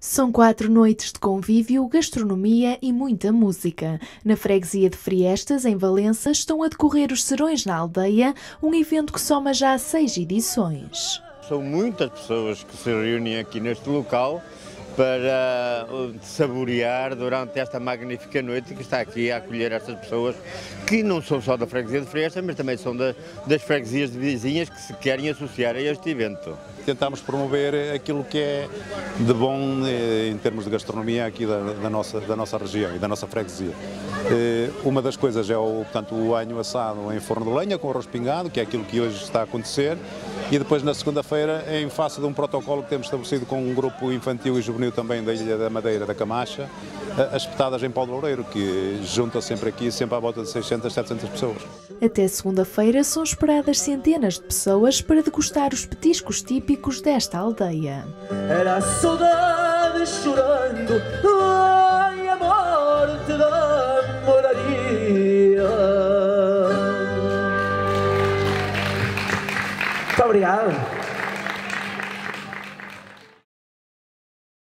São quatro noites de convívio, gastronomia e muita música. Na freguesia de Friestas, em Valença, estão a decorrer os Serões na Aldeia, um evento que soma já seis edições. São muitas pessoas que se reúnem aqui neste local para uh, saborear durante esta magnífica noite que está aqui a acolher estas pessoas que não são só da freguesia de Fresta, mas também são da, das freguesias de vizinhas que se querem associar a este evento. Tentamos promover aquilo que é de bom eh, em termos de gastronomia aqui da, da nossa, da nossa região e da nossa freguesia. Eh, uma das coisas é o, portanto, o anho assado em forno de lenha com arroz pingado, que é aquilo que hoje está a acontecer, e depois na segunda-feira, em face de um protocolo que temos estabelecido com um grupo infantil e juvenil também da Ilha da Madeira, da Camacha, as petadas em pau de loureiro, que junta sempre aqui, sempre à volta de 600, 700 pessoas. Até segunda-feira são esperadas centenas de pessoas para degustar os petiscos típicos desta aldeia. Era a saudade chorando, Muito obrigado.